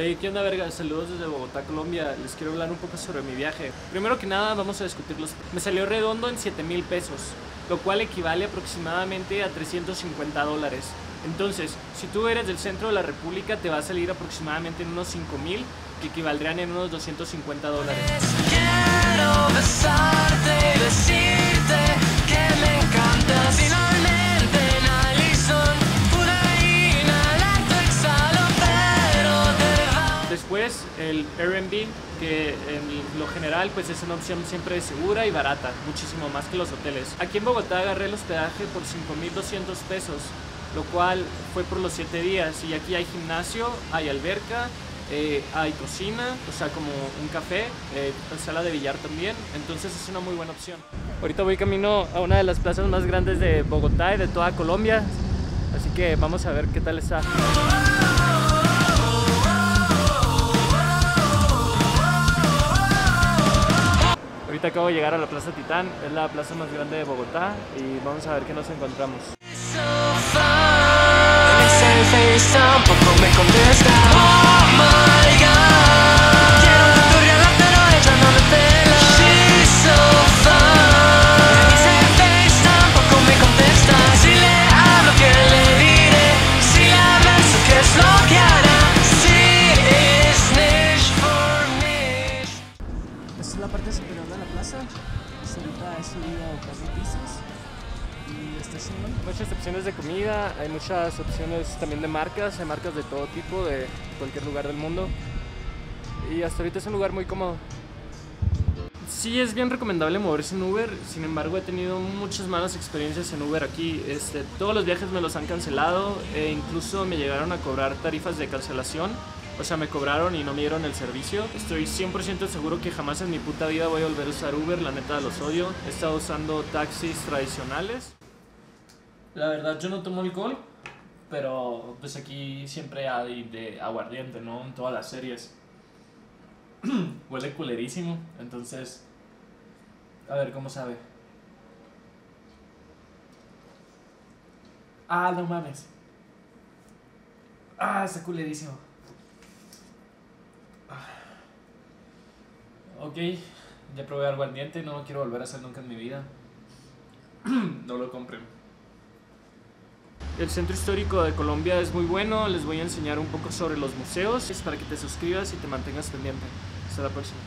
Hey, ¿qué onda, verga? Saludos desde Bogotá, Colombia. Les quiero hablar un poco sobre mi viaje. Primero que nada, vamos a discutirlos. Me salió redondo en 7 mil pesos, lo cual equivale aproximadamente a 350 dólares. Entonces, si tú eres del centro de la República, te va a salir aproximadamente en unos 5 mil, que equivaldrían en unos 250 dólares. Va. Después, el Airbnb, que en lo general pues es una opción siempre segura y barata, muchísimo más que los hoteles. Aquí en Bogotá agarré el hospedaje por 5.200 pesos, lo cual fue por los 7 días. Y aquí hay gimnasio, hay alberca, eh, hay cocina, o sea, como un café, eh, sala de billar también, entonces es una muy buena opción. Ahorita voy camino a una de las plazas más grandes de Bogotá y de toda Colombia, así que vamos a ver qué tal está. Ahorita acabo de llegar a la Plaza Titán, es la plaza más grande de Bogotá y vamos a ver qué nos encontramos. Plaza. He subido cuatro pisos. Y está chingón. Muchas opciones de comida, hay muchas opciones también de marcas, hay marcas de todo tipo, de cualquier lugar del mundo. Y hasta ahorita es un lugar muy cómodo. Sí es bien recomendable moverse en Uber, sin embargo he tenido muchas malas experiencias en Uber aquí. Este, todos los viajes me los han cancelado e incluso me llegaron a cobrar tarifas de cancelación. O sea, me cobraron y no me dieron el servicio. Estoy 100% seguro que jamás en mi puta vida voy a volver a usar Uber, la neta los odio. He estado usando taxis tradicionales. La verdad yo no tomo alcohol, pero pues aquí siempre hay de aguardiente, ¿no? En todas las series. Huele culerísimo, entonces... A ver cómo sabe. Ah, no mames. Ah, está culerísimo. Ok, ya probé aguardiente, no lo quiero volver a hacer nunca en mi vida. no lo compren. El centro histórico de Colombia es muy bueno, les voy a enseñar un poco sobre los museos, es para que te suscribas y te mantengas pendiente. Hasta la próxima.